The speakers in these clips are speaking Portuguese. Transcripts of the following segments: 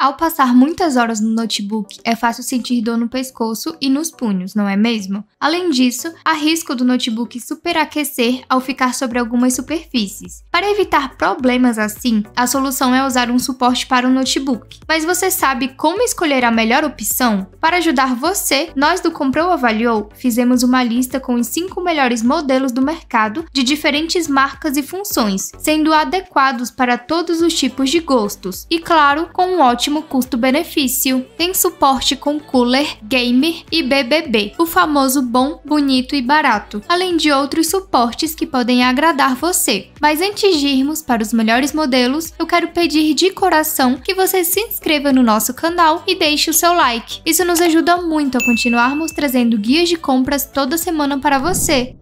Ao passar muitas horas no notebook, é fácil sentir dor no pescoço e nos punhos, não é mesmo? Além disso, há risco do notebook superaquecer ao ficar sobre algumas superfícies. Para evitar problemas assim, a solução é usar um suporte para o notebook. Mas você sabe como escolher a melhor opção? Para ajudar você, nós do Comprou Avaliou fizemos uma lista com os 5 melhores modelos do mercado de diferentes marcas e funções, sendo adequados para todos os tipos de gostos e, claro, com um ótimo ótimo custo-benefício. Tem suporte com cooler, gamer e BBB, o famoso bom, bonito e barato, além de outros suportes que podem agradar você. Mas antes de irmos para os melhores modelos, eu quero pedir de coração que você se inscreva no nosso canal e deixe o seu like. Isso nos ajuda muito a continuarmos trazendo guias de compras toda semana para você.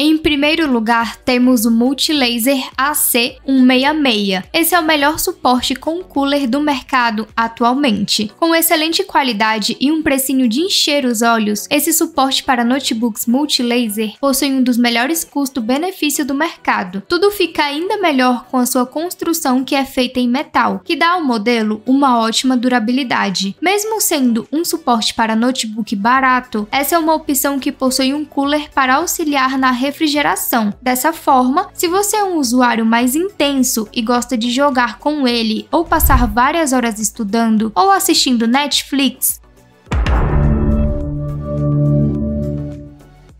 Em primeiro lugar, temos o Multilaser AC166. Esse é o melhor suporte com cooler do mercado atualmente. Com excelente qualidade e um precinho de encher os olhos, esse suporte para notebooks multilaser possui um dos melhores custo-benefício do mercado. Tudo fica ainda melhor com a sua construção que é feita em metal, que dá ao modelo uma ótima durabilidade. Mesmo sendo um suporte para notebook barato, essa é uma opção que possui um cooler para auxiliar na refrigeração. Dessa forma, se você é um usuário mais intenso e gosta de jogar com ele ou passar várias horas estudando ou assistindo Netflix,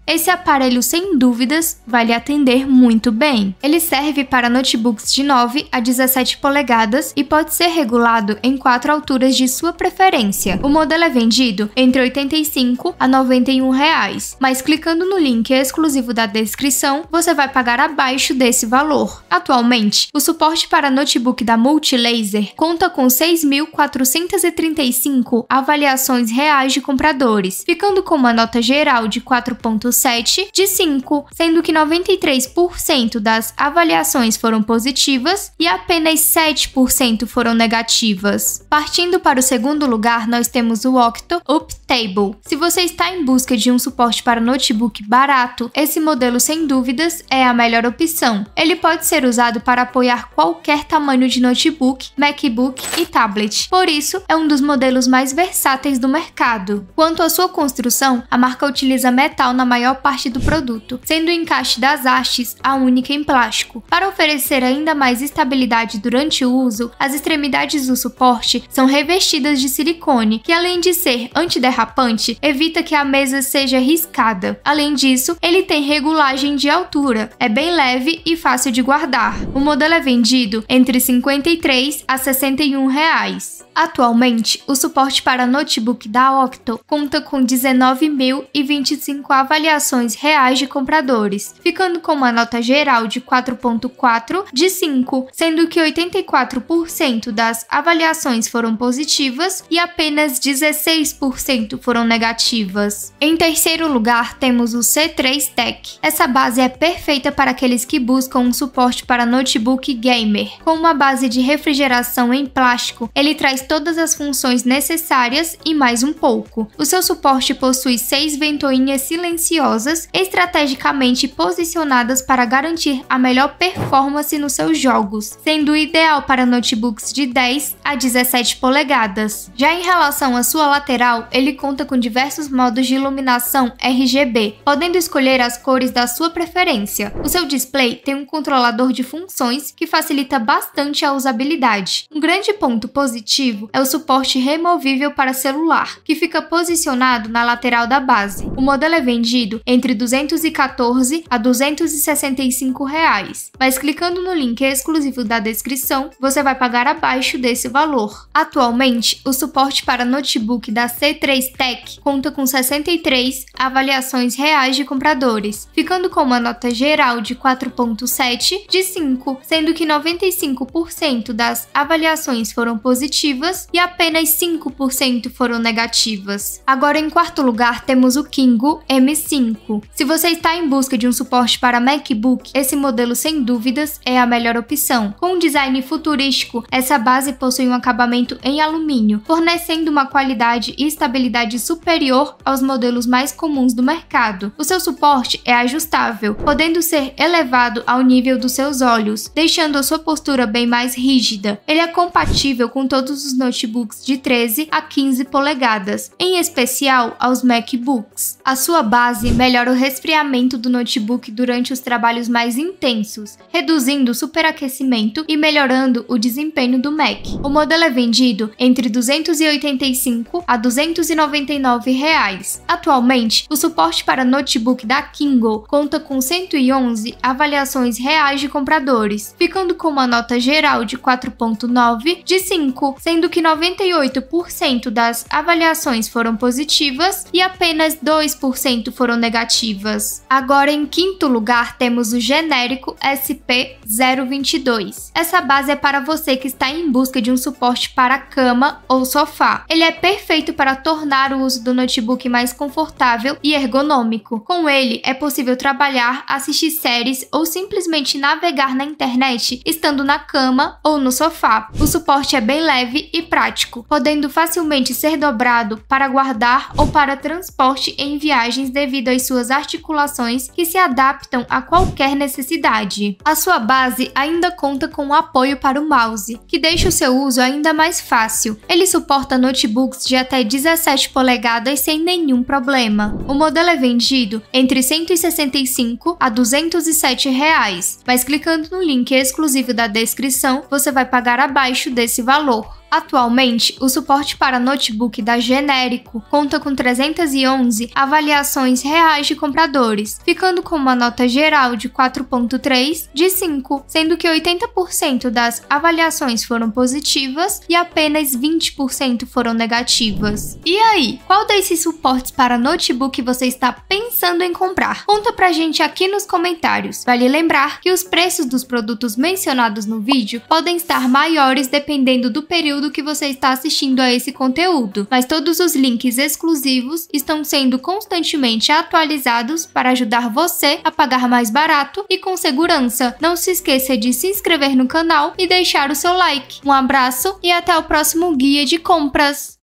Esse aparelho, sem dúvidas, vai lhe atender muito bem. Ele serve para notebooks de 9 a 17 polegadas e pode ser regulado em quatro alturas de sua preferência. O modelo é vendido entre 85 a 91 reais, mas clicando no link exclusivo da descrição, você vai pagar abaixo desse valor. Atualmente, o suporte para notebook da Multilaser conta com 6.435 avaliações reais de compradores, ficando com uma nota geral de 4.5 7 de 5, sendo que 93% das avaliações foram positivas e apenas 7% foram negativas. Partindo para o segundo lugar, nós temos o Octo Uptable. Se você está em busca de um suporte para notebook barato, esse modelo sem dúvidas é a melhor opção. Ele pode ser usado para apoiar qualquer tamanho de notebook, MacBook e tablet. Por isso, é um dos modelos mais versáteis do mercado. Quanto à sua construção, a marca utiliza metal na maior maior parte do produto, sendo o encaixe das hastes a única em plástico. Para oferecer ainda mais estabilidade durante o uso, as extremidades do suporte são revestidas de silicone, que além de ser antiderrapante, evita que a mesa seja riscada. Além disso, ele tem regulagem de altura, é bem leve e fácil de guardar. O modelo é vendido entre 53 a 61 reais. Atualmente, o suporte para notebook da Octo conta com 19.025 avaliações reais de compradores, ficando com uma nota geral de 4.4 de 5, sendo que 84% das avaliações foram positivas e apenas 16% foram negativas. Em terceiro lugar, temos o C3 Tech. Essa base é perfeita para aqueles que buscam um suporte para notebook gamer. Com uma base de refrigeração em plástico, ele traz todas as funções necessárias e mais um pouco. O seu suporte possui seis ventoinhas silenciosas estrategicamente posicionadas para garantir a melhor performance nos seus jogos, sendo ideal para notebooks de 10 a 17 polegadas. Já em relação à sua lateral, ele conta com diversos modos de iluminação RGB, podendo escolher as cores da sua preferência. O seu display tem um controlador de funções que facilita bastante a usabilidade. Um grande ponto positivo é o suporte removível para celular, que fica posicionado na lateral da base. O modelo é vendido entre 214 a 265 reais, mas clicando no link exclusivo da descrição, você vai pagar abaixo desse valor. Atualmente, o suporte para notebook da C3 Tech conta com 63 avaliações reais de compradores, ficando com uma nota geral de 4.7 de 5, sendo que 95% das avaliações foram positivas e apenas 5% foram negativas. Agora, em quarto lugar, temos o Kingo M5 5. Se você está em busca de um suporte para MacBook, esse modelo sem dúvidas é a melhor opção. Com um design futurístico, essa base possui um acabamento em alumínio, fornecendo uma qualidade e estabilidade superior aos modelos mais comuns do mercado. O seu suporte é ajustável, podendo ser elevado ao nível dos seus olhos, deixando a sua postura bem mais rígida. Ele é compatível com todos os notebooks de 13 a 15 polegadas, em especial aos MacBooks. A sua base melhora o resfriamento do notebook durante os trabalhos mais intensos, reduzindo o superaquecimento e melhorando o desempenho do Mac. O modelo é vendido entre 285 a 299 reais. Atualmente, o suporte para notebook da Kingo conta com 111 avaliações reais de compradores, ficando com uma nota geral de 4.9 de 5, sendo que 98% das avaliações foram positivas e apenas 2% foram negativas. Agora, em quinto lugar, temos o genérico SP022. Essa base é para você que está em busca de um suporte para cama ou sofá. Ele é perfeito para tornar o uso do notebook mais confortável e ergonômico. Com ele, é possível trabalhar, assistir séries ou simplesmente navegar na internet estando na cama ou no sofá. O suporte é bem leve e prático, podendo facilmente ser dobrado para guardar ou para transporte em viagens devido às suas articulações que se adaptam a qualquer necessidade. A sua base ainda conta com o apoio para o mouse, que deixa o seu uso ainda mais fácil. Ele suporta notebooks de até 17 polegadas sem nenhum problema. O modelo é vendido entre 165 a 207 reais, mas clicando no link exclusivo da descrição, você vai pagar abaixo desse valor. Atualmente, o suporte para notebook da Genérico conta com 311 avaliações reais de compradores, ficando com uma nota geral de 4.3 de 5, sendo que 80% das avaliações foram positivas e apenas 20% foram negativas. E aí, qual desses suportes para notebook você está pensando em comprar? Conta pra gente aqui nos comentários. Vale lembrar que os preços dos produtos mencionados no vídeo podem estar maiores dependendo do período período que você está assistindo a esse conteúdo, mas todos os links exclusivos estão sendo constantemente atualizados para ajudar você a pagar mais barato e com segurança. Não se esqueça de se inscrever no canal e deixar o seu like. Um abraço e até o próximo guia de compras.